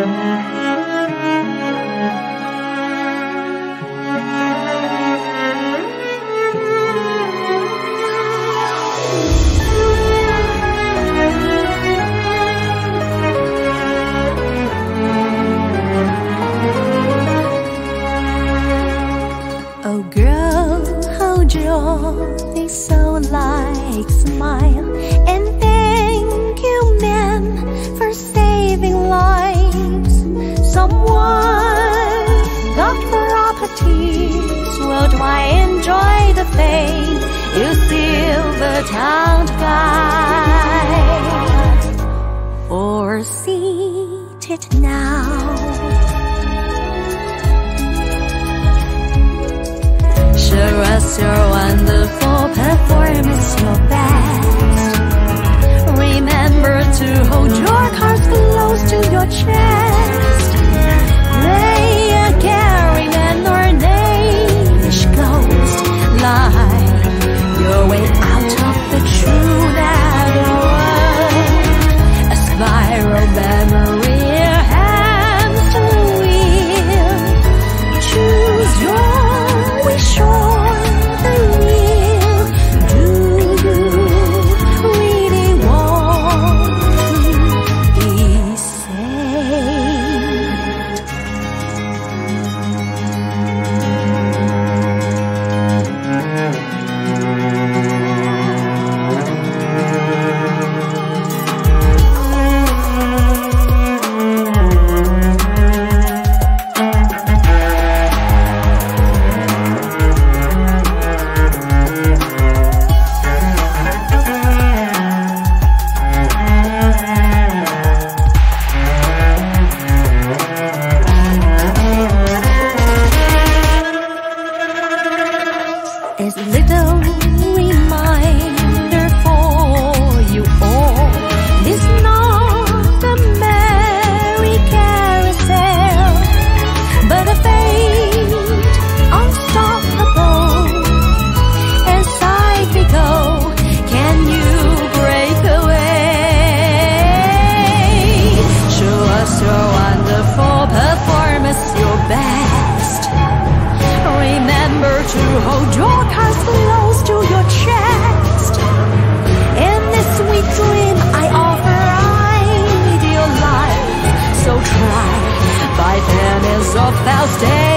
Oh girl, hold your big so like smile the town to buy or seat it now. Show us your wonderful performance, your best. Remember to hold your cards close. is little. I'll stay.